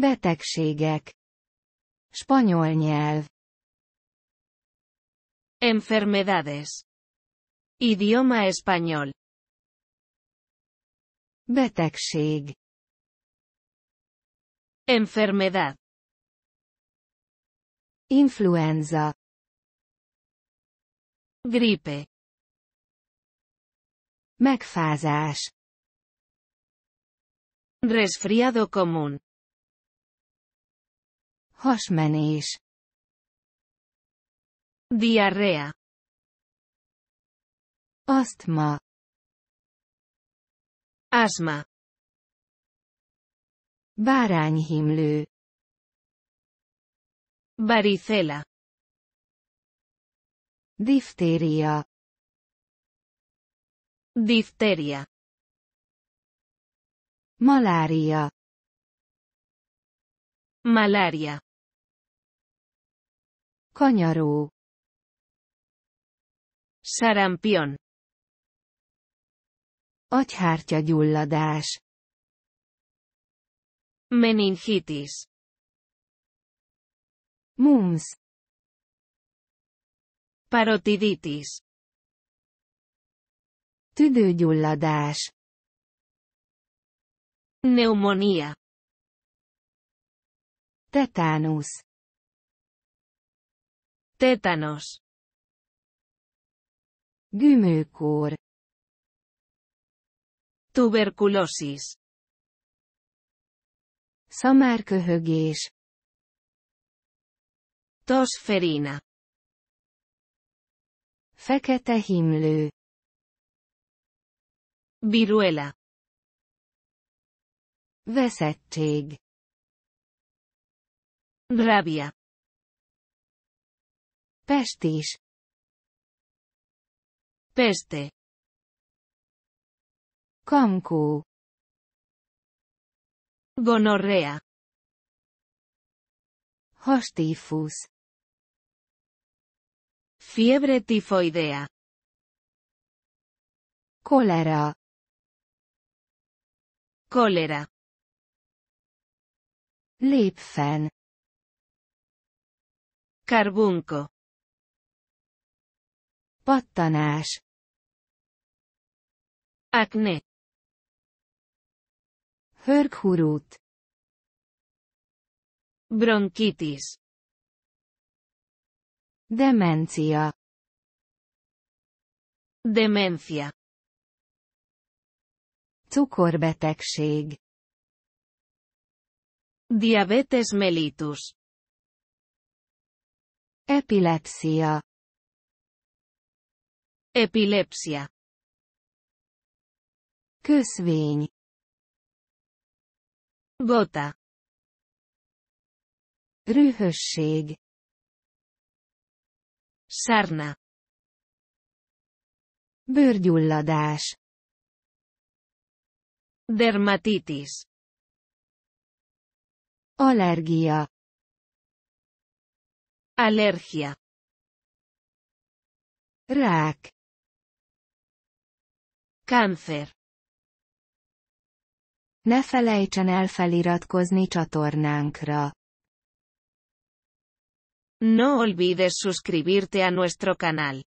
Betegségek. Spanyol nyelv. Enfermedades. Idioma español. Betegség. Enfermedad. Influenza. Gripe. Megfázás. Resfriado común. Hasmenés. Diarrea. Asztma. Asma. Bárányhimlő. Varicela. Diftéria. Difteria. Malária. Malaria. Kanyaró. Sarampión. Agyhártya gyulladás. Meningitis. Mumps. Parotiditis. Tüdőgyulladás. Neumonía. Tetánusz. Tétanos. Gümőkór. Tuberculosis. Szamárköhögés. Tosferina. Fekete himlő. Viruela. Veszettség. Rabia. Pestis. Peste. Kankó. Gonorrea. Hastífusz. Fiebre tifoidea. Kolera. Cólera. Lépfen. Carbunco. Pattanás. Acné. Hörghurút. Bronquitis. Demencia. Demencia. Cukorbetegség. Diabetes mellitus. Epilepsia. Epilepsia. Köszvény. Gota. Rühösség. Sarna. Bőrgyulladás. Dermatitis. Allergia. Alergia. Rák. Cáncer. Ne felejtsen el feliratkozni csatornánkra. No olvides suscribirte a nuestro canal.